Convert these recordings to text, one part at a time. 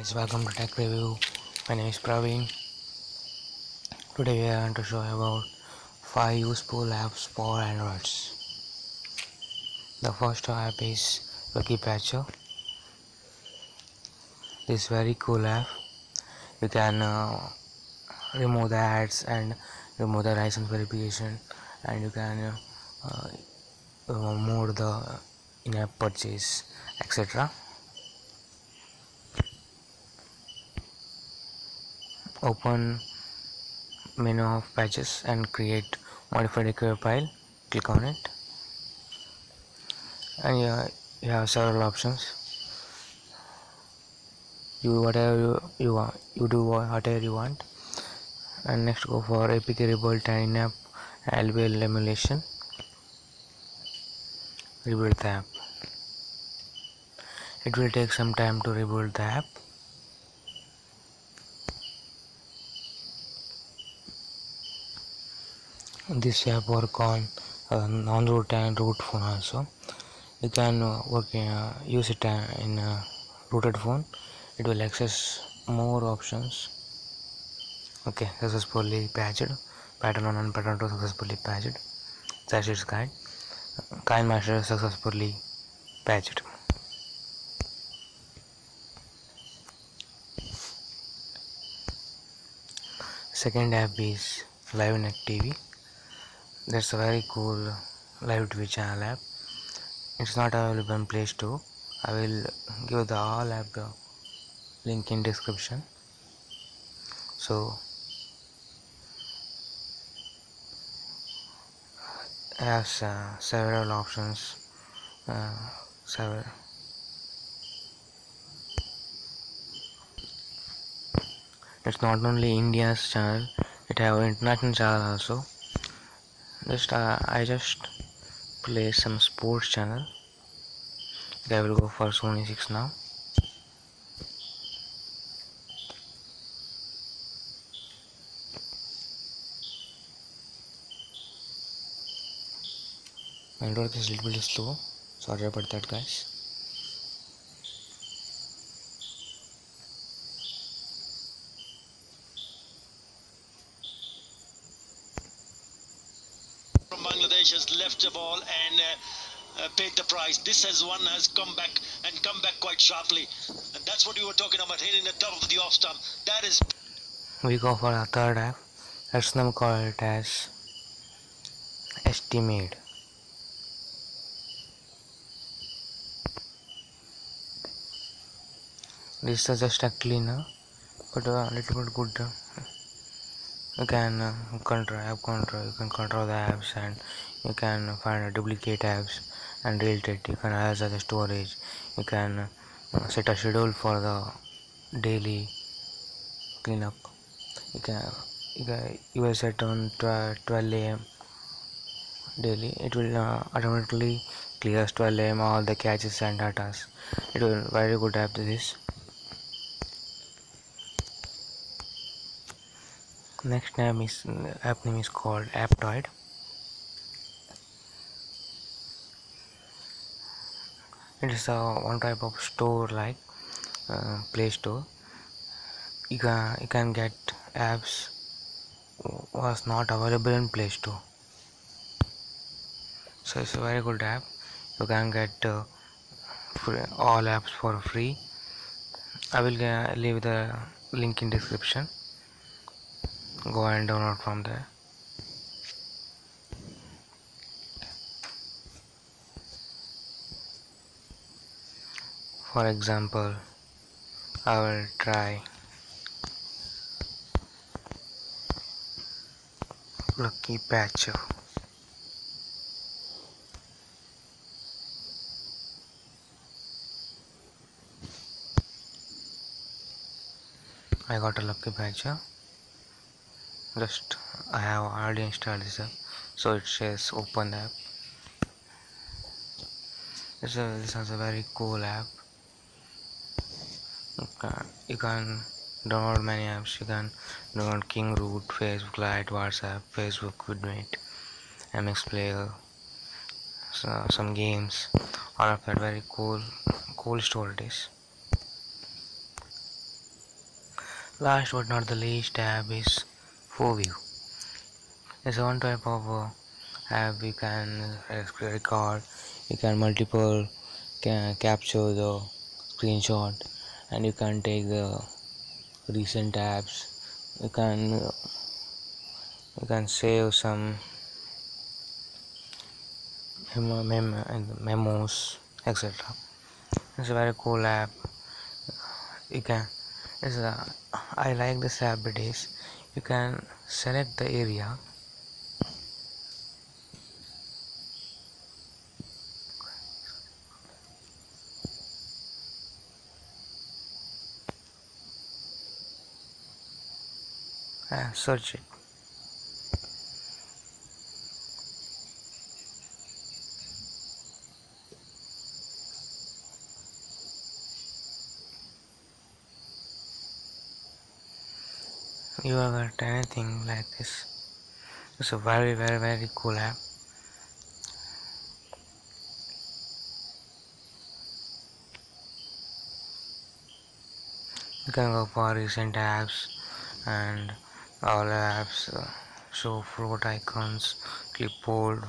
guys, welcome to Tech Review. My name is Praveen. Today we are going to show you about 5 useful apps for Androids. The first app is Lucky Patcher. This very cool app. You can uh, remove the ads and remove the license verification and you can uh, uh, move the in-app purchase etc. open menu of patches and create modified equip file. Click on it. And you have several options. You whatever you, you want. You do whatever you want. And next go for apk rebuild and in-app LVL emulation. Rebuild the app. It will take some time to rebuild the app this app work on uh, non-root and root phone also. You can uh, work in, uh, use it uh, in a rooted phone. It will access more options. Okay successfully patched. Pattern 1 and pattern 2 successfully patched. That's guide kind master successfully patched. Second app is Live NetTv that's a very cool live tv channel app. It's not available in play store. I will give the all app the link in description. So has uh, several options uh, several. It's not only india's channel it have international channel also just uh, i just play some sports channel. I will go for sony 6 now. My network is a little bit slow. Sorry about that guys from Bangladesh has left the ball and uh, uh, paid the price. This has one has come back and come back quite sharply, and that's what you were talking about hitting the top of the off stump. That is we go for a third app let's now call it as SD Maid this is just a cleaner but a little bit good. You can uh, control app control. You can control the apps and you can find duplicate apps and delete it you can also the storage. You can uh, set a schedule for the daily cleanup. You can you, can, you will set on 12 am daily. It will uh, automatically clears 12 am all the caches and datas it will very good app this. Next name is app name is called Aptoide it is a one type of store like uh, play store. You can you can get apps was not available in play store. So it's a very good app. You can get uh, all apps for free. I will leave the link in description. Go and download from there for example I will try. Lucky patcher I got a lucky patcher just I have already installed this app so it says open app. This is, this is a very cool app. You can download many apps. You can download king root facebook lite whatsapp facebook vidmate mx player so, some games. All of that very cool cool store it is. Last but not the least tab is view. it's one type of uh, app you can record. You can multiple can capture the screenshot and you can take the recent apps. You can you can save some mem mem memos etc it's a very cool app. You can it's a, I like this app it is. You can select the area it you have got anything like this? It's a very very very cool app. You can go for recent apps and all apps uh, show float icons clipboard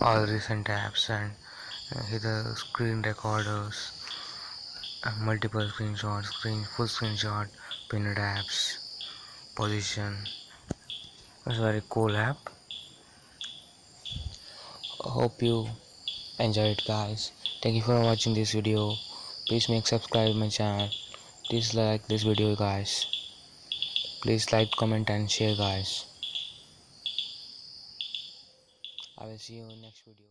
all recent apps and uh, the screen recorders uh, multiple screenshots screen full screenshot pinned apps position. It's a very cool app. Hope you enjoy it guys. Thank you for watching this video. Please make subscribe my channel. Please like this video guys please like comment and share guys. I will see you in next video